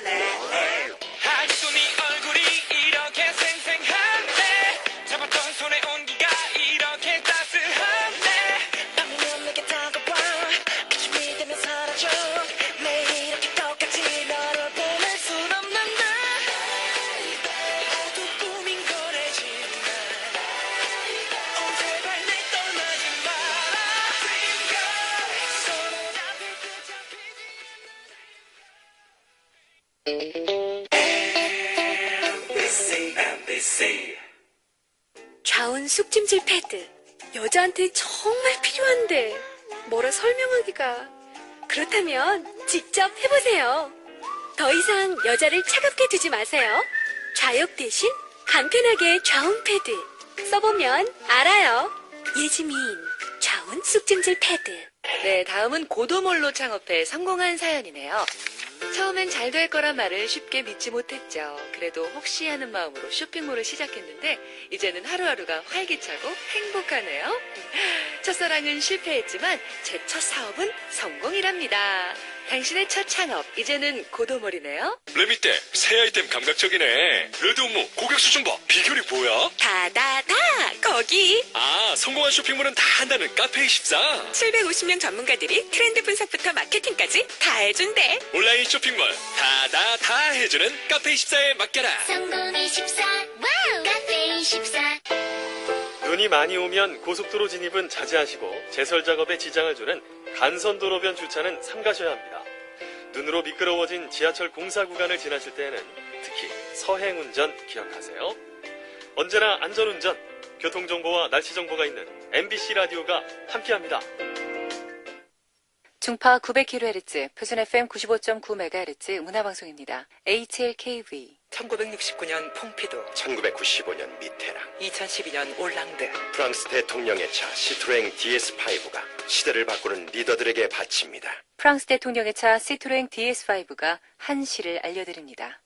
할 좌운 쑥찜질 패드. 여자한테 정말 필요한데 뭐라 설명하기가. 그렇다면 직접 해보세요. 더 이상 여자를 차갑게 두지 마세요. 좌욕 대신 간편하게 좌운 패드. 써보면 알아요. 예지민, 좌운 쑥찜질 패드. 네, 다음은 고도몰로 창업해 성공한 사연이네요. 처음엔 잘 될 거란 말을 쉽게 믿지 못했죠. 그래도 혹시 하는 마음으로 쇼핑몰을 시작했는데 이제는 하루하루가 활기차고 행복하네요. 첫사랑은 실패했지만 제 첫 사업은 성공이랍니다. 당신의 첫 창업 이제는 고도몰이네요. 레미떼 새 아이템 감각적이네 레드 업무 고객 수준 봐 비결이 뭐야? 다다다! 거기! 아 성공한 쇼핑몰은 다 한다는 카페24 750명 전문가들이 트렌드 분석부터 마케팅까지 다 해준대. 온라인 쇼핑몰 다 다 다 해주는 카페24에 맡겨라 성공 24 wow 카페 24 눈이 많이 오면 고속도로 진입은 자제하시고 제설 작업에 지장을 주는 간선도로변 주차는 삼가셔야 합니다. 눈으로 미끄러워진 지하철 공사 구간을 지나실 때에는 특히 서행 운전 기억하세요. 언제나 안전운전, 교통정보와 날씨 정보가 있는 MBC 라디오가 함께합니다. 중파 900kHz, 표준 FM 95.9MHz 문화방송입니다. HLKV. 1969년 퐁피도 1995년 미테랑 2012년 올랑드 프랑스 대통령의 차 시트로엥 DS5가 시대를 바꾸는 리더들에게 바칩니다. 프랑스 대통령의 차 시트로엥 DS5가 한 시를 알려드립니다.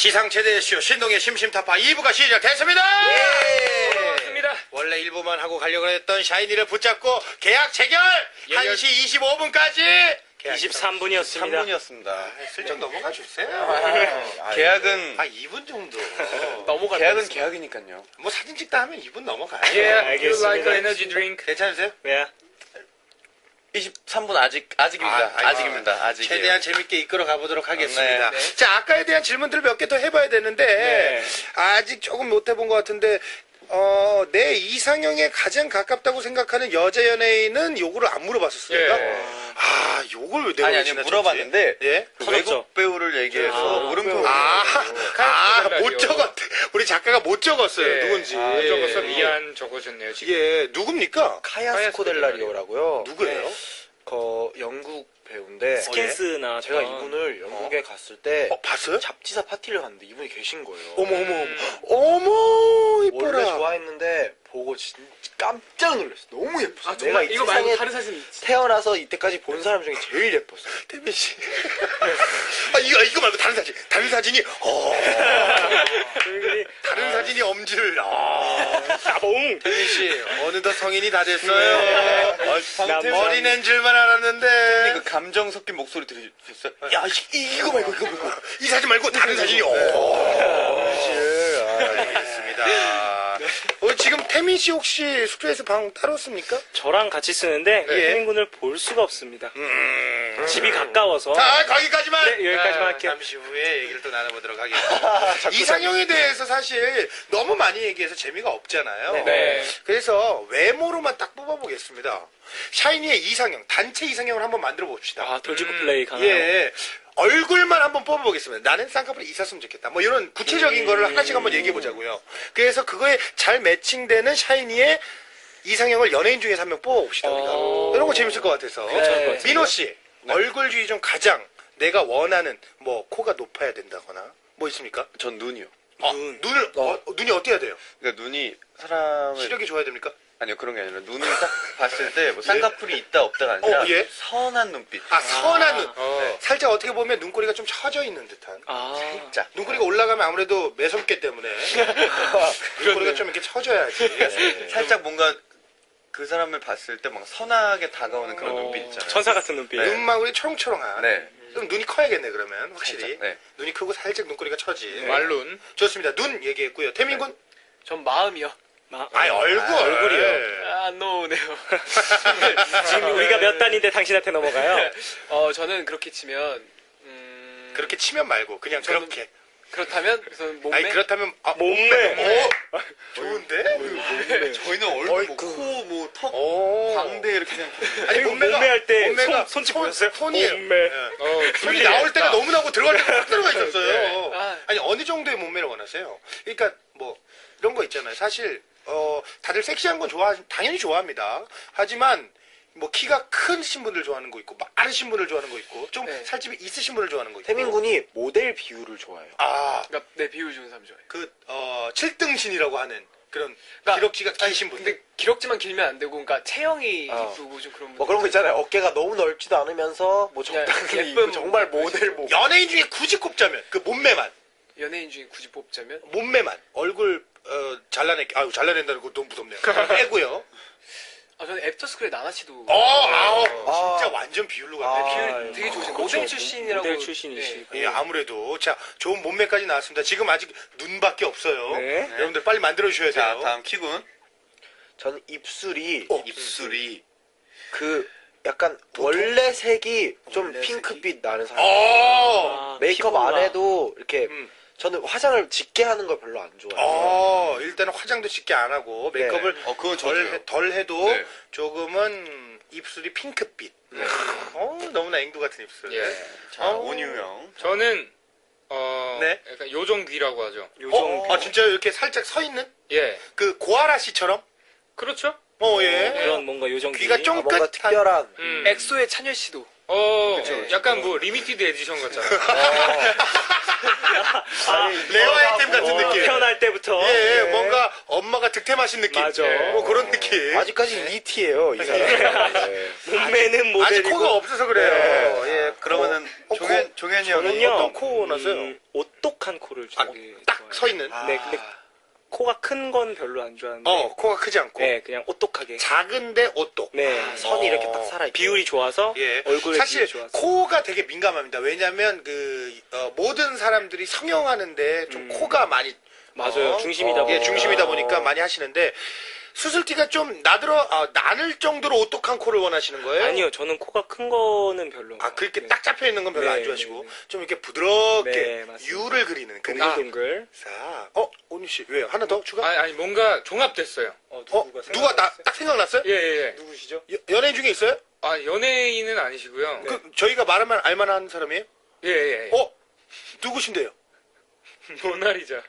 지상 최대 쇼 신동의 심심타파 2부가 시작됐습니다. 맞습니다. 원래 1부만 하고 가려고 했던 샤이니를 붙잡고 계약 체결 1시 25분까지 23분이었습니다. 3분이었습니다. 슬쩍 넘어가 주세요. 계약은 아 2분 정도. 넘어갈 계약은 계약이니까요. 뭐 사진 찍다 하면 2분 넘어가요. Yeah, you like an energy drink? 괜찮으세요? 네. 23분 아직 아직입니다. 아, 아, 직입니다 아직. 최대한 재밌게 이끌어 가보도록 하겠습니다. 네. 자, 아까에 대한 질문들을 몇개 더 해봐야 되는데, 네. 아직 조금 못 해본 것 같은데, 어, 내 이상형에 가장 가깝다고 생각하는 여자 연예인은 요거를 안 물어봤었습니까? 아, 요걸 왜 내가 아니 왜 아니 지나쳤지? 물어봤는데 예? 그 외국 배우를 얘기해서 물음표. 아, 아, 라디오. 못 적었대. 우리 작가가 못 적었어요. 네. 누군지. 아, 적어서 미안 적어줬네요, 지금. 예, 누굽니까? 카야 스코 델라리오라고요. 누구예요? 네. 그 영국 배우인데 스캔스나 제가 이분을 영국에 갔을 때 어, 봤어요? 잡지사 파티를 갔는데 이분이 계신 거예요. 어머, 어머, 어머. 어머, 이뻐라. 원래 좋아했는데 보고 진짜 깜짝 놀랐어. 너무 예뻤어. 아, 내가 이 이거 말고 세상에 다른 사진 있지. 태어나서 이때까지 본 사람 중에 제일 예뻤어. 태민 씨. 아, 이거, 이거 말고 다른 사진. 다른 사진이, 어. 다른 사진이 엄지를, 아. 따봉! 태민 씨, 어느덧 성인이 다 됐어요. 방금 어린애인 줄만 알았는데. 그 감정 섞인 목소리 들으셨어요? 야, 이, 이거 말고 이거 말고. 이 사진 말고 다른 사진이, 어. 아, 알겠습니다. 어, 지금 태민 씨 혹시 숙소에서 방 따로 씁니까? 저랑 같이 쓰는데 예. 태민 군을 볼 수가 없습니다. 음. 집이 가까워서. 자, 거기까지만. 네, 여기까지만 할게요. 잠시 후에 얘기를 또 나눠보도록 하겠습니다. 이상형에 대해서 사실 너무 많이 얘기해서 재미가 없잖아요. 네. 그래서 외모로만 딱 뽑아보겠습니다. 샤이니의 이상형, 단체 이상형을 한번 만들어 봅시다. 아, 돌직구 플레이 가나요? 예. 얼굴만 한번 뽑아보겠습니다. 나는 쌍꺼풀이 있었으면 좋겠다. 뭐 이런 구체적인 거를 하나씩 한번 얘기해 보자고요. 그래서 그거에 잘 매칭되는 샤이니의 이상형을 연예인 중에서 한 명 뽑아봅시다. 우리가. 어. 이런 거 재밌을 것 같아서. 괜찮을 것 같은데요? 민호 씨, 얼굴 중에 좀 가장 내가 원하는 뭐 코가 높아야 된다거나 뭐 있습니까? 전 눈이요. 어, 눈을 어, 눈이 어때야 돼요? 그러니까 눈이 사람을 시력이 좋아야 됩니까? 아니요 그런 게 아니라 눈을 딱 봤을 때 뭐 쌍꺼풀이 있다 없다가 아니라 어, 예. 선한 눈빛. 아 선한 눈. 네. 살짝 어떻게 보면 눈꼬리가 좀 처져 있는 듯한. 아, 자, 눈꼬리가 올라가면 아무래도 매섭기 때문에 눈꼬리가 좀 이렇게 처져야지. 네. 살짝 뭔가 그 사람을 봤을 때 막 선하게 다가오는 그런 어, 눈빛 있잖아요. 천사 같은 눈빛. 네. 눈망울이 초롱초롱한. 네. 좀 눈이 커야겠네 그러면 확실히. 살짝, 네. 눈이 크고 살짝 눈꼬리가 처진. 말룬. 좋습니다. 눈 얘기했고요. 태민군. 전 마음이요. 마- 아 얼굴. 아, 얼굴이요. 아, 안 넘어오네요. 지금 우리가 몇 단인데 당신한테 넘어가요? 어, 저는 그렇게 치면, 음, 그렇게 치면 말고 그냥 저는 그렇게. 그렇다면, 우선 몸매. 아니 그렇다면 아, 몸매. 오, 좋은데? 저희는 얼굴, 뭐, 코, 뭐, 턱, 오. 광대 이렇게 생각해요. 아니 몸매 할 때 몸매가 손- 손짓 손- 보셨어요? 손이에요. 몸매. 예. 어, 손이 나올 때가 너무 나고 들어갈 때가 딱 들어가 있었어요. 아. 아니 어느 정도의 몸매를 원하세요? 그러니까 뭐 이런 거 있잖아요. 사실 어 다들 섹시한 건 좋아 당연히 좋아합니다. 하지만 뭐 키가 크신 분들 좋아하는 거 있고 마르신 분을 좋아하는 거 있고 좀 네. 살집이 있으신 분을 좋아하는 거 있고. 태민 군이 모델 비율을 좋아해요. 아, 그러니까, 내 비율 좋은 사람 좋아해요. 그, 어, 7등신이라고 하는 그런 그러니까 기럭지가 기신 분들. 근데 기럭지만 길면 안 되고, 그러니까 체형이 어. 이쁘고 좀 그런 뭐 그런 거 있잖아요. 어깨가 너무 넓지도 않으면서 뭐 적당히 예쁜 있고 정말 모델 뭐. 연예인 중에 굳이 꼽자면 그 몸매만. 연예인 중에 굳이 뽑자면, 몸매만. 얼굴, 어, 잘라내, 아유, 잘라낸다는 거 너무 무섭네요. 빼고요. 아, 저는 애프터스쿨의 나나씨도. 어, 아우, 아. 진짜 완전 비율로 갔네. 아, 비율 되게 좋으신 그렇죠. 모델 출신이라고. 모델 출신이시고. 예, 아무래도. 자, 좋은 몸매까지 나왔습니다. 지금 아직 눈밖에 없어요. 네. 여러분들 빨리 만들어주셔야 자, 돼요. 다음 키군. 저는 입술이 어. 입술이. 그 약간 원래 색이 좀 원래 핑크빛 나는 사람. 어, 아, 메이크업 피부가. 안 해도 이렇게 음. 저는 화장을 짙게 하는 걸 별로 안 좋아해요. 어, 일단은 화장도 쉽게 안 하고, 메이크업을 어, 그건 덜, 저도요. 해- 덜 해도 네. 조금은 입술이 핑크빛. 어, 너무나 앵두 같은 입술. 예. 자, 어. 온유 형. 저는 어, 네. 약간 요정귀라고 하죠. 어, 아, 진짜 이렇게 살짝 서 있는? 예. 그 고아라 씨처럼? 그렇죠. 어, 예. 그런 뭔가 요정 귀가 아, 뭔가 쫑긋한. 특별한 음. 엑소의 찬열 씨도. 어, 약간 뭐 limited edition 같잖아. 아, rare 아이템 같은 어, 느낌. 태어날 때부터. 예, 네. 뭔가 엄마가 득템하신 느낌. 맞아. 뭐 그런 느낌. 아직까지 리티예요, 이 사람. 네. 몸매는 아직 모델이고. 코가 없어서 그래요. 네. 예, 그러면은 어, 종현, 종현이 형이 저는요. 어떤 코 원하세요? 음, 오똑한 코를 아, 되게 딱 좋아해요. 서 있는. 네, 근데 코가 큰 건 별로 안 좋아하는데. 어, 코가 크지 않고. 네, 그냥 오똑하게. 작은데 오똑. 네. 선이 어. 이렇게 딱 살아있고. 비율이 좋아서 예. 얼굴에 사실 비율이 좋아서. 코가 되게 민감합니다. 왜냐하면 그 어, 모든 사람들이 성형하는데 좀 음. 코가 많이 맞아요. 어, 중심이다 예, 보니까. 중심이다 보니까 많이 하시는데 수술티가 좀 나들어 아, 나눌 정도로 오똑한 코를 원하시는 거예요? 아니요, 저는 코가 큰 거는 별로. 아 그렇게 네. 딱 잡혀 있는 건 별로 네, 안 좋아하시고 네, 네. 좀 이렇게 부드럽게 네, 맞습니다. 유를 그리는 그 느낌. 동글동글. 자, 어 온유 씨 왜요? 하나 더 추가? 아니, 아니 뭔가 종합됐어요. 어, 어 누가 나 딱 생각났어요? 예, 예, 예. 누구시죠? 여- 연예인 중에 있어요? 아, 연예인은 아니시고요. 그 저희가 말하면 알만한 사람이에요? 예, 예. 예. 어 누구신데요? 모나리자.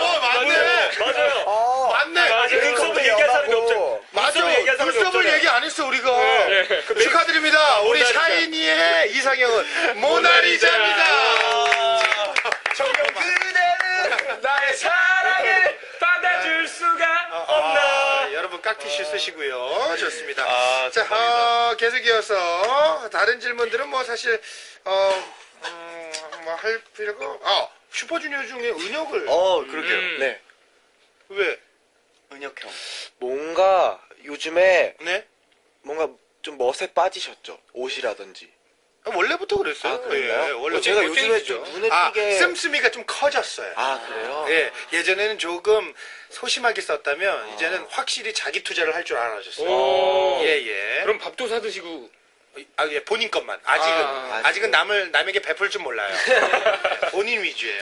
어 맞네. 맞아요. 아, 맞네. 맞아요. 눈썹을 얘기할 사람이 없죠. 맞아. 눈썹을 얘기할 사람이 눈썹을 없잖아요. 얘기 안 했어 우리가. 네. 축하드립니다. 우리 모나리자. 샤이니의 이상형은 모나리자입니다. 깍티슈 쓰시고요. 좋습니다. 아, 자, 어, 계속 이어서 다른 질문들은 뭐 사실 어, 음, 뭐할 필요가 아 슈퍼주니어 중에 은혁을 어, 그러게요. 음. 네. 왜? 은혁 형. 뭔가 요즘에 네? 뭔가 좀 멋에 빠지셨죠. 옷이라든지. 원래부터 그랬어요. 아, 그래요? 예, 원래 어, 제가. 요즘에 좀 눈에 아, 띄게- 씀씀이가 좀 커졌어요. 아, 그래요? 예, 예전에는 조금 소심하게 썼다면 이제는 확실히 자기 투자를 할 줄 알아졌어요. 오. 예, 예. 그럼 밥도 사 드시고 아, 예, 본인 것만. 아직은 아, 아직은 남을 남에게 베풀 줄 몰라요. 본인 위주예요.